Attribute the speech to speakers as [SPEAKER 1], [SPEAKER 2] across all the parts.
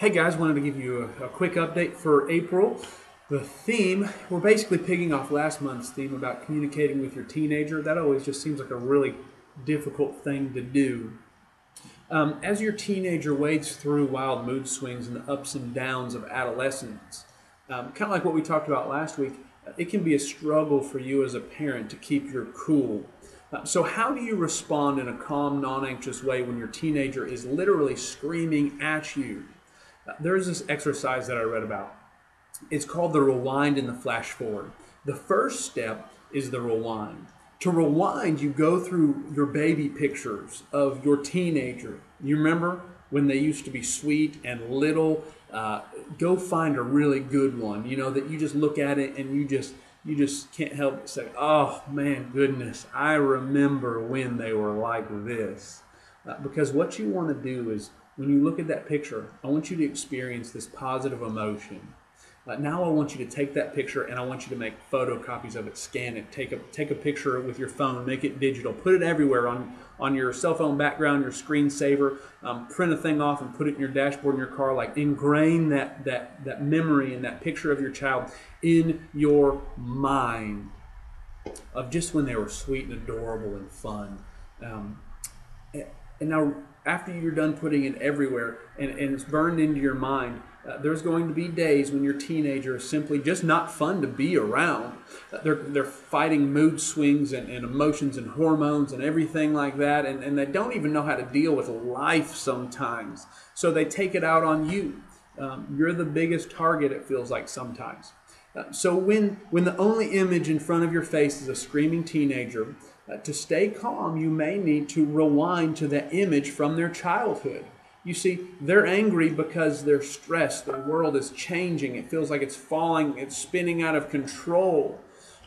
[SPEAKER 1] Hey guys, wanted to give you a, a, quick update for April. The theme, we're basically picking off last month's theme about communicating with your teenager. That always just seems like a really difficult thing to do. Um, as your teenager wades through wild mood swings and the ups and downs of adolescence, um, kind of like what we talked about last week, it can be a struggle for you as a parent to keep your cool uh, so, how do you respond in a calm, non anxious way when your teenager is literally screaming at you? There's this exercise that I read about. It's called the rewind and the flash forward. The first step is the rewind. To rewind, you go through your baby pictures of your teenager. You remember when they used to be sweet and little? Uh, go find a really good one, you know, that you just look at it and you just you just can't help but say, oh man, goodness, I remember when they were like this. Uh, because what you want to do is when you look at that picture, I want you to experience this positive emotion uh, now I want you to take that picture and I want you to make photocopies of it, scan it, take a take a picture with your phone, make it digital, put it everywhere on on your cell phone background, your screensaver, um, print a thing off and put it in your dashboard in your car. Like ingrain that that that memory and that picture of your child in your mind of just when they were sweet and adorable and fun. Um, and now after you're done putting it everywhere and, and it's burned into your mind uh, there's going to be days when your teenager is simply just not fun to be around. Uh, they're, they're fighting mood swings and, and, emotions and hormones and everything like that, and, and they don't even know how to deal with life sometimes. So they take it out on you. Um, you're the biggest target, it feels like sometimes. Uh, so when, when the only image in front of your face is a screaming teenager, uh, to stay calm, you may need to rewind to that image from their childhood. You see, they're angry because they're stressed. The world is changing. It feels like it's falling, it's spinning out of control.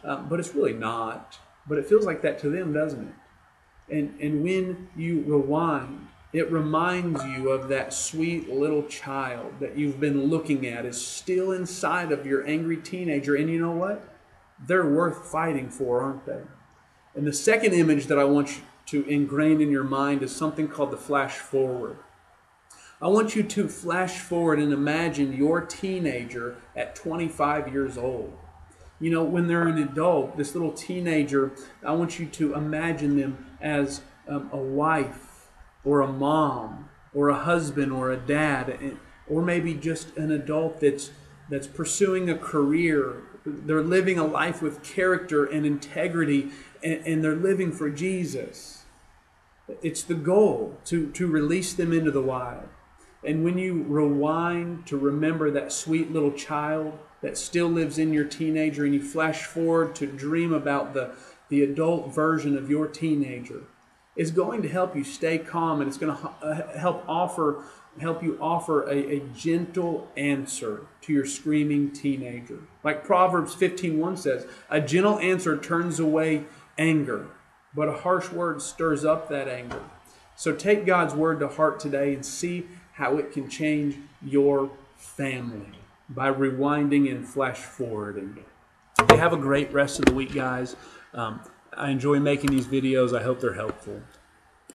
[SPEAKER 1] Um, but it's really not. But it feels like that to them, doesn't it? And, and when you rewind, it reminds you of that sweet little child that you've been looking at is still inside of your angry teenager. And you know what? They're worth fighting for, aren't they? And the second image that I want you to ingrain in your mind is something called the flash forward. I want you to flash forward and imagine your teenager at 25 years old. You know, when they're an adult, this little teenager, I want you to imagine them as um, a wife or a mom or a husband or a dad or maybe just an adult that's that's pursuing a career. They're living a life with character and integrity and, and they're living for jesus. It's the goal to, to release them into the wild. And when you rewind to remember that sweet little child that still lives in your teenager, and you flash forward to dream about the, the adult version of your teenager, it's going to help you stay calm and it's going to uh, help offer help you offer a, a, gentle answer to your screaming teenager. Like Proverbs 15:1 says, a gentle answer turns away anger, but a harsh word stirs up that anger. So take God's word to heart today and see how it can change your family by rewinding and flash forwarding. Have a great rest of the week, guys. Um, I enjoy making these videos. I hope they're helpful.